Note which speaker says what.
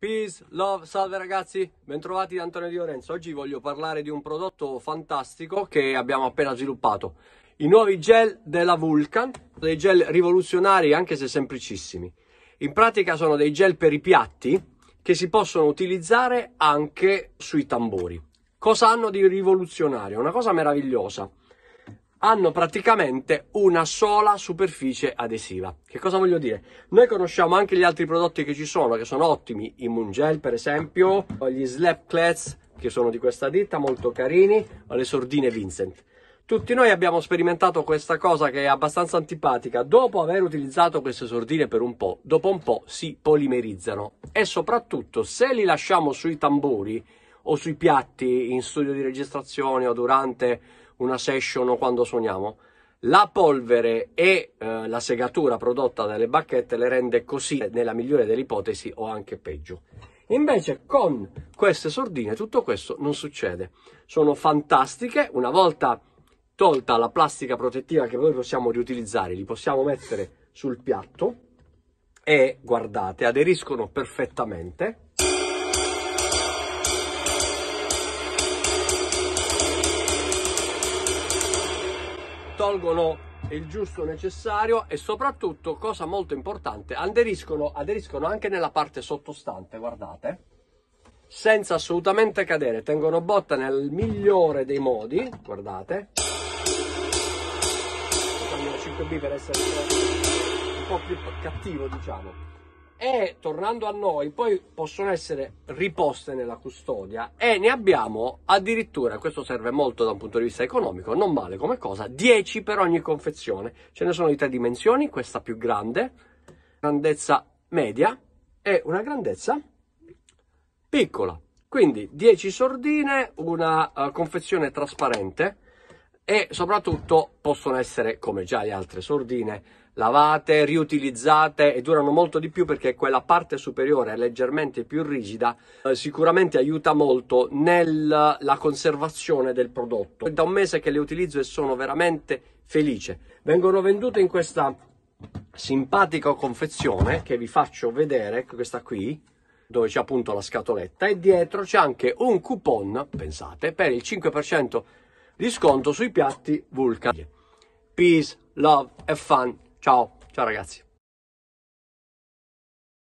Speaker 1: Peace, love, salve ragazzi, bentrovati da Antonio Di Lorenzo. Oggi voglio parlare di un prodotto fantastico che abbiamo appena sviluppato. I nuovi gel della Vulcan, dei gel rivoluzionari anche se semplicissimi. In pratica sono dei gel per i piatti che si possono utilizzare anche sui tamburi. Cosa hanno di rivoluzionario? Una cosa meravigliosa hanno praticamente una sola superficie adesiva. Che cosa voglio dire? Noi conosciamo anche gli altri prodotti che ci sono, che sono ottimi, i Mungel per esempio, gli Slap Clats che sono di questa ditta, molto carini, o le sordine Vincent. Tutti noi abbiamo sperimentato questa cosa che è abbastanza antipatica. Dopo aver utilizzato queste sordine per un po', dopo un po' si polimerizzano e soprattutto se li lasciamo sui tamburi o sui piatti in studio di registrazione o durante una session o quando suoniamo, la polvere e eh, la segatura prodotta dalle bacchette le rende così, nella migliore delle ipotesi, o anche peggio. Invece con queste sordine tutto questo non succede. Sono fantastiche, una volta tolta la plastica protettiva che poi possiamo riutilizzare, li possiamo mettere sul piatto e guardate, aderiscono perfettamente tolgono il giusto necessario e soprattutto, cosa molto importante, aderiscono, aderiscono anche nella parte sottostante, guardate, senza assolutamente cadere, tengono botta nel migliore dei modi, guardate, 5B per essere un po' più cattivo diciamo, e tornando a noi poi possono essere riposte nella custodia e ne abbiamo addirittura, questo serve molto da un punto di vista economico, non male come cosa, 10 per ogni confezione. Ce ne sono di tre dimensioni, questa più grande, grandezza media e una grandezza piccola. Quindi 10 sordine, una uh, confezione trasparente e soprattutto possono essere, come già le altre sordine, lavate, riutilizzate e durano molto di più perché quella parte superiore è leggermente più rigida, eh, sicuramente aiuta molto nella conservazione del prodotto. Da un mese che le utilizzo e sono veramente felice. Vengono vendute in questa simpatica confezione che vi faccio vedere, questa qui, dove c'è appunto la scatoletta e dietro c'è anche un coupon, pensate, per il 5% di sconto sui piatti Vulcan. Peace, love e fun Ciao, ciao ragazzi.